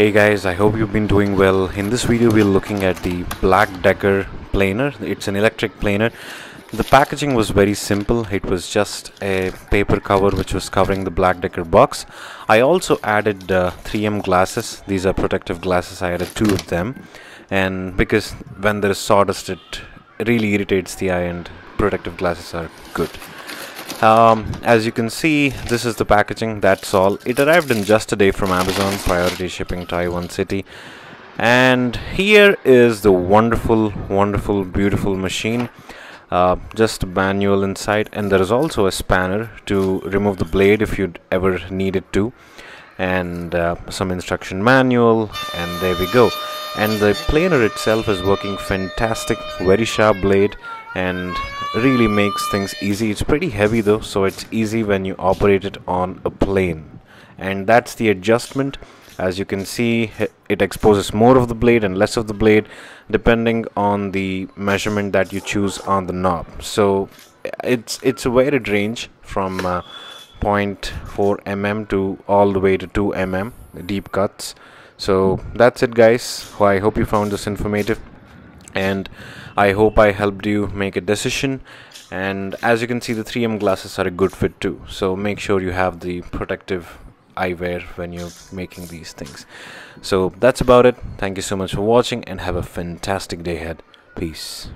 Hey guys, I hope you've been doing well. In this video we're looking at the Black Decker planer. It's an electric planer. The packaging was very simple. It was just a paper cover which was covering the Black Decker box. I also added uh, 3M glasses. These are protective glasses. I added two of them. And because when there is sawdust it really irritates the eye and protective glasses are good um, as you can see this is the packaging that's all. It arrived in just a day from Amazon priority shipping Taiwan City. And here is the wonderful wonderful beautiful machine. Uh, just manual inside and there is also a spanner to remove the blade if you'd ever needed to. And uh, some instruction manual and there we go. And the planer itself is working fantastic. Very sharp blade and really makes things easy. It's pretty heavy though so it's easy when you operate it on a plane. And that's the adjustment. As you can see it exposes more of the blade and less of the blade depending on the measurement that you choose on the knob. So it's it's a varied range from uh, 0.4 mm to all the way to 2 mm deep cuts. So that's it guys. I hope you found this informative and i hope i helped you make a decision. And as you can see the 3m glasses are a good fit too. So make sure you have the protective eyewear when you're making these things. So that's about it. Thank you so much for watching and have a fantastic day ahead. Peace